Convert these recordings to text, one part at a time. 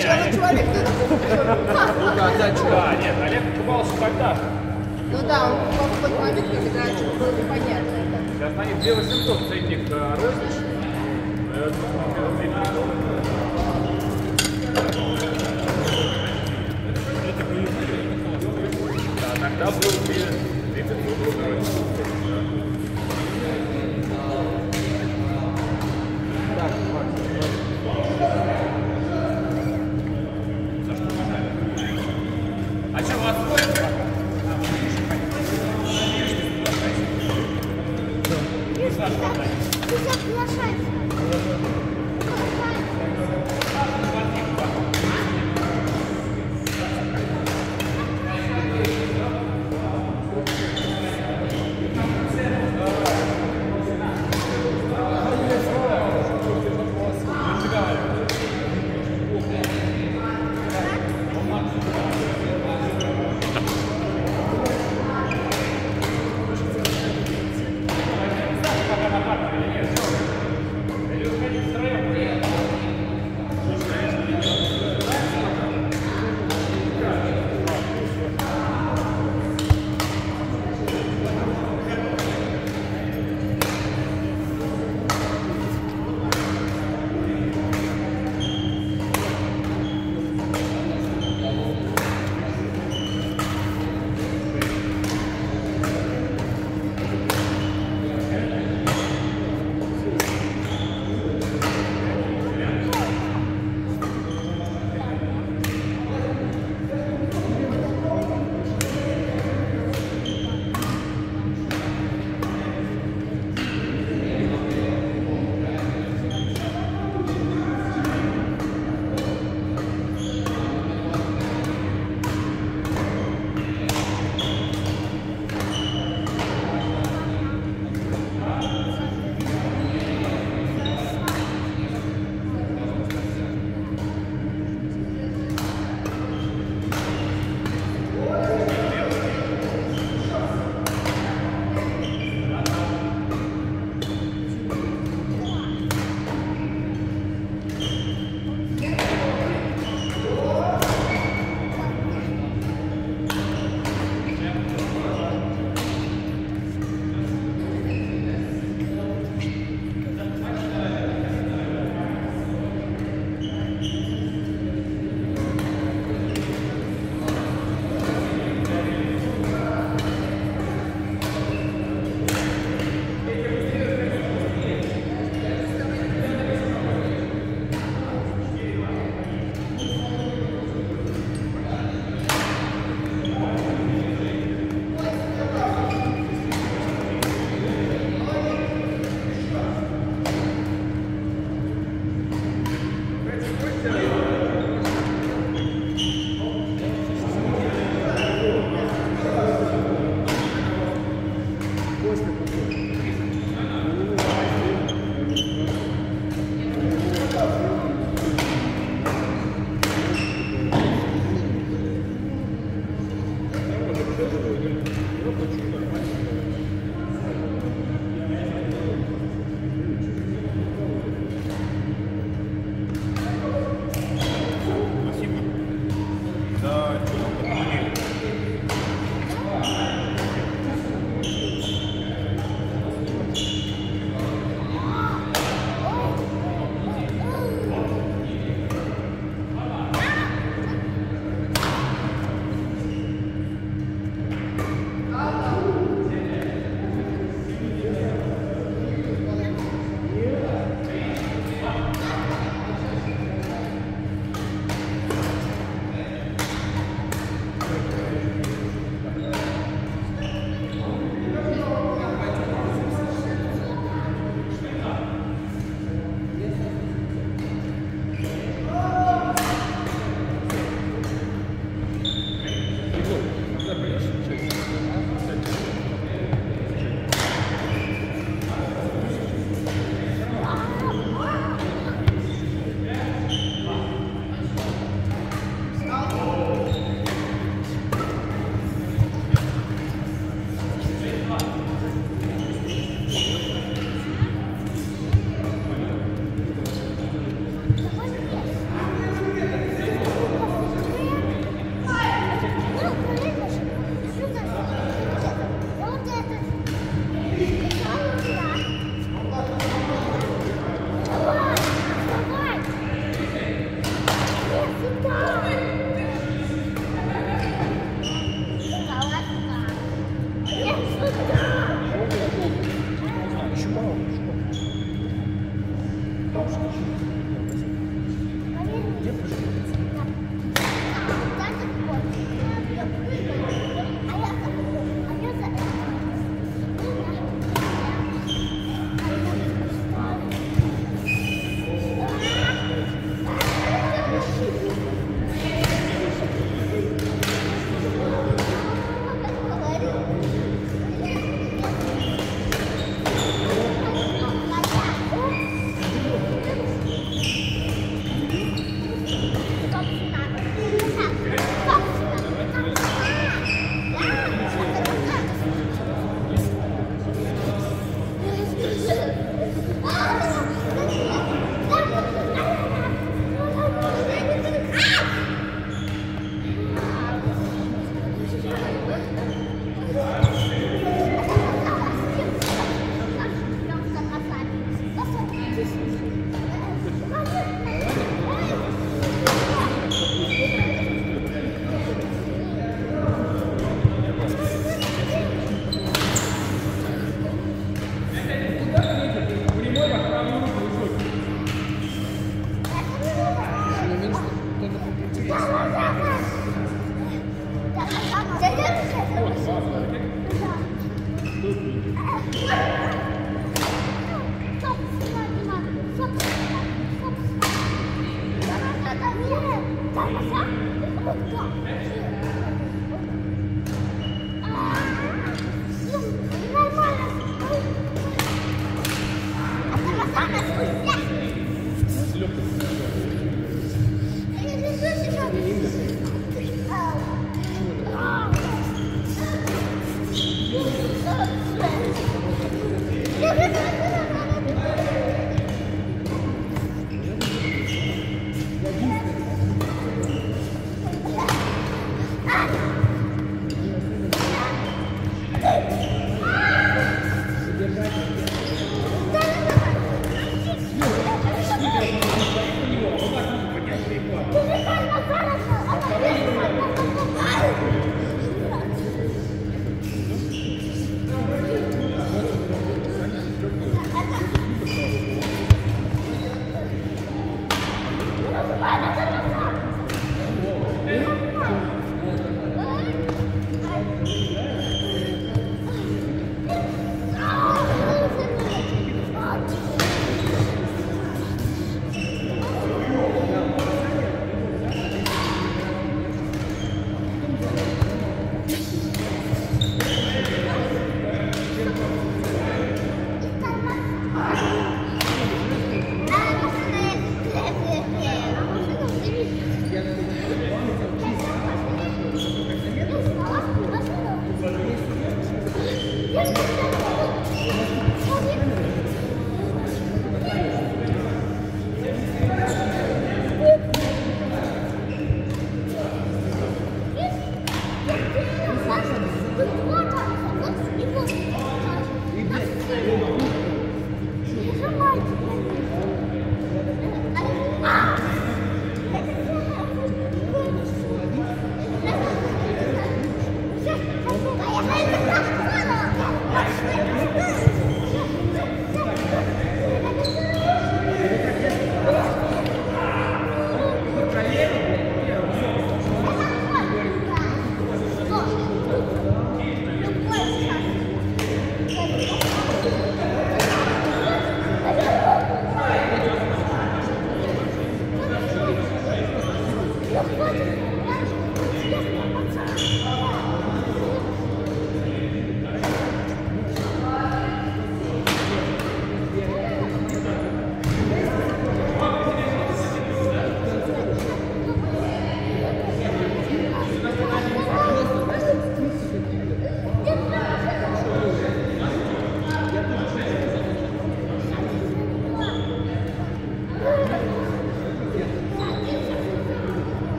Сначала человек. Да, нет, Олег купался тогда. Ну да, он в какой-то момент, когда было непонятно. Сейчас на них 2800 ценник розничный. Да, тогда был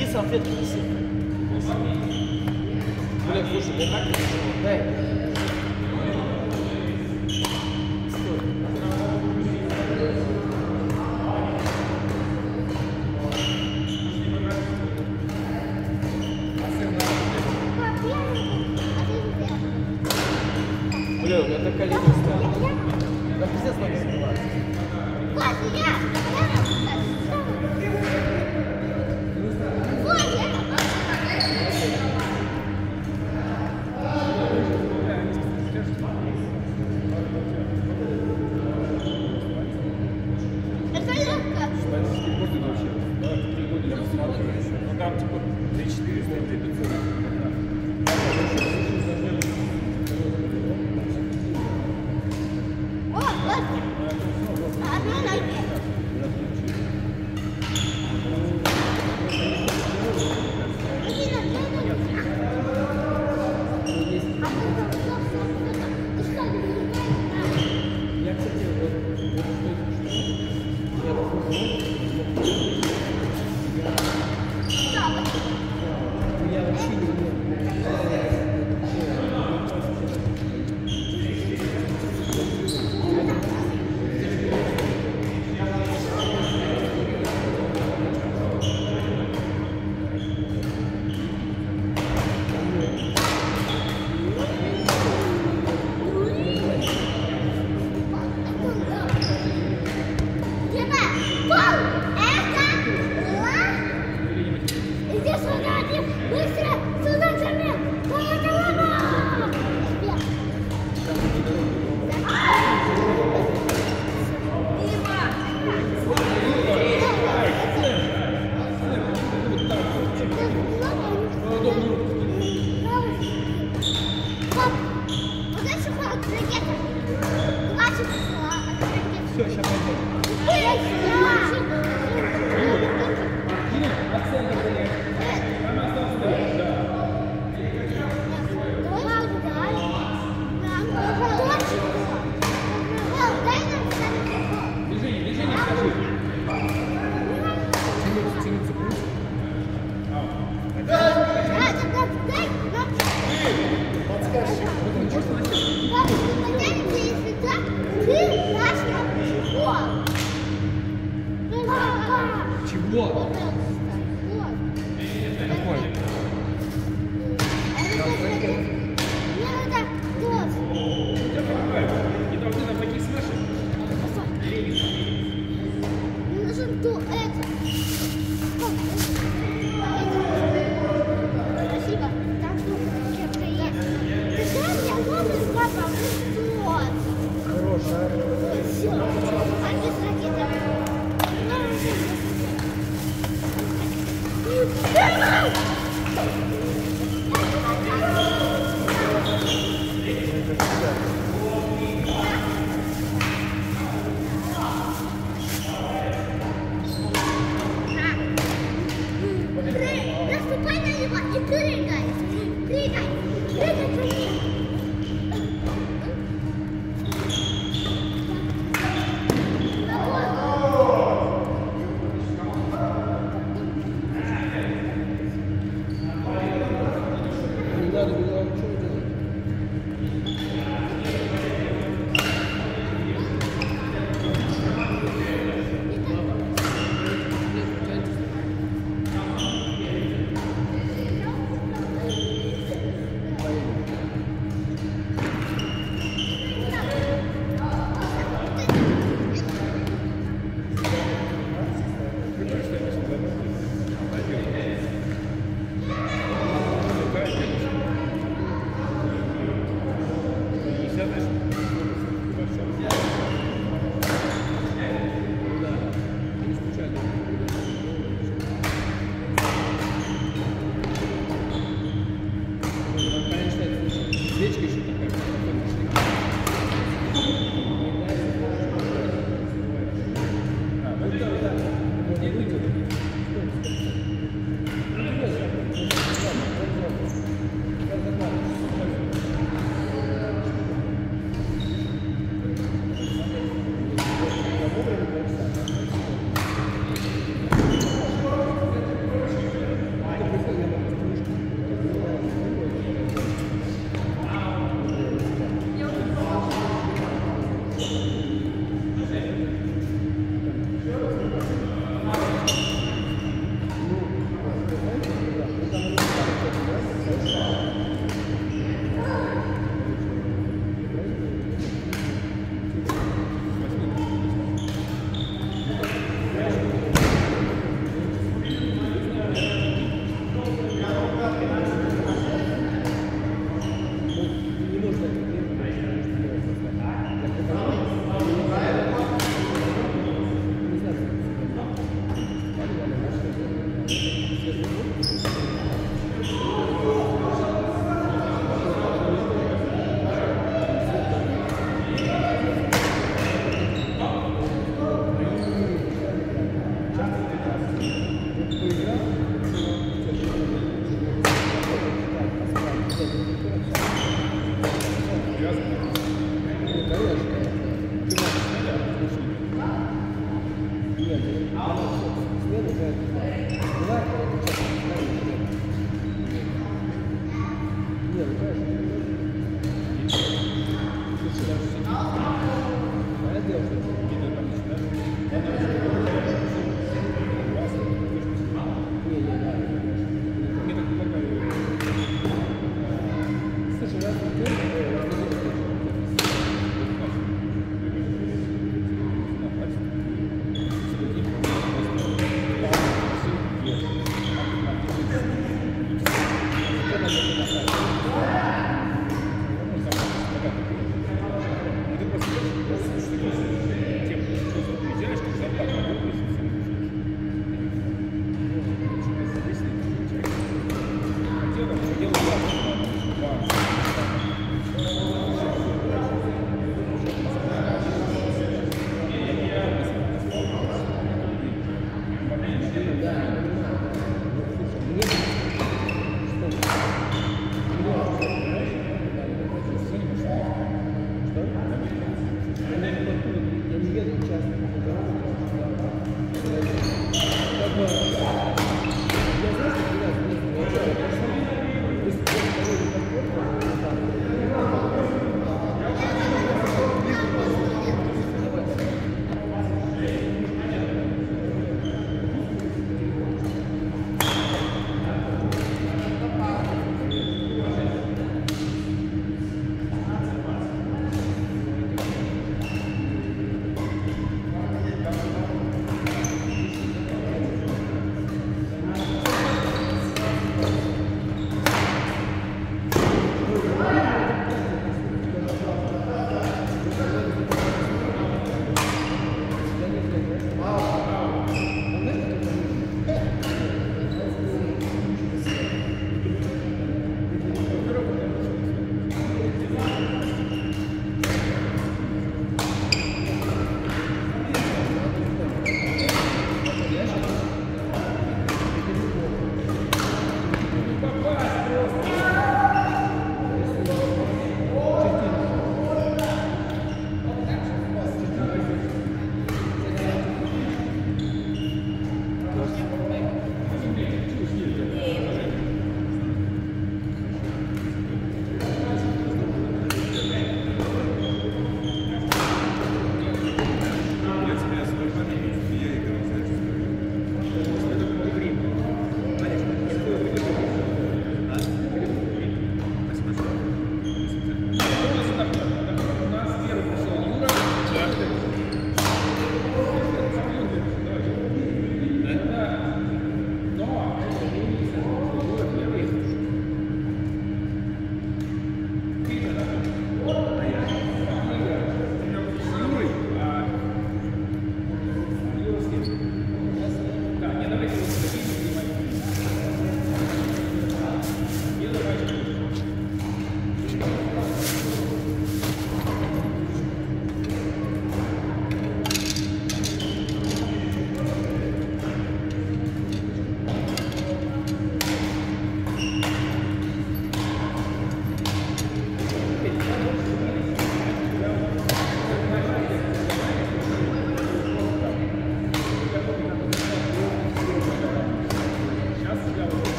Qui s'en fait ici? Vous voulez que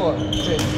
错对。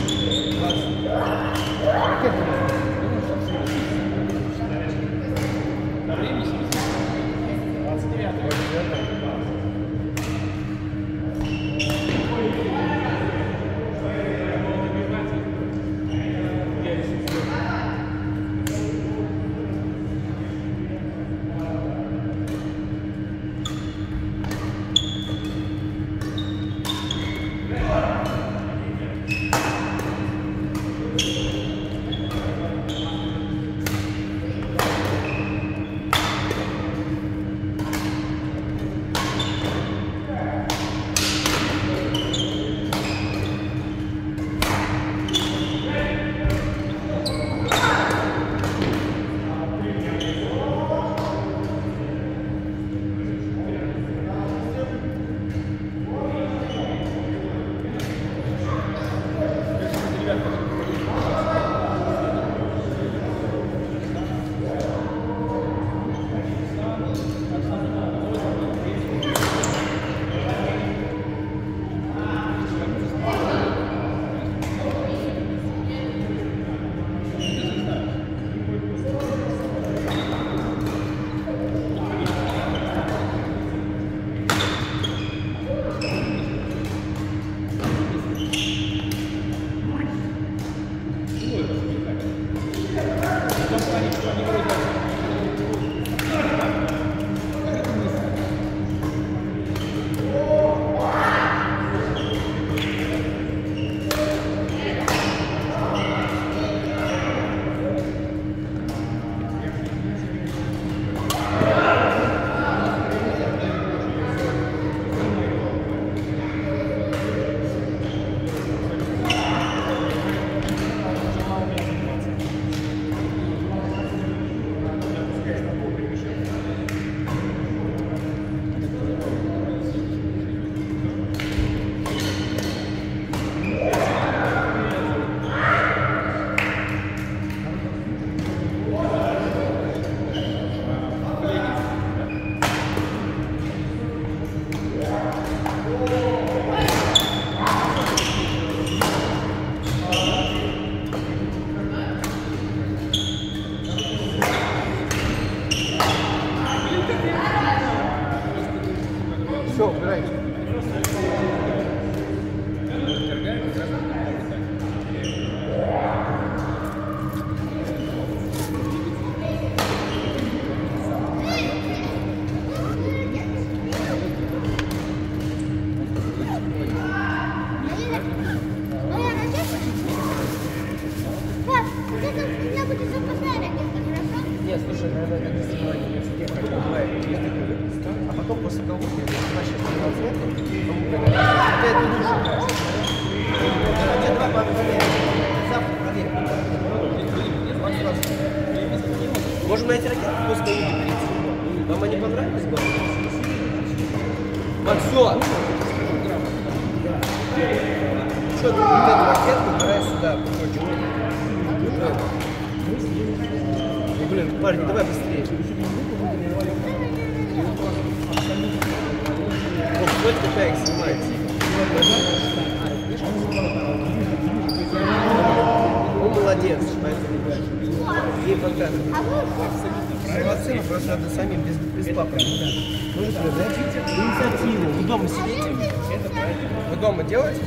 do it.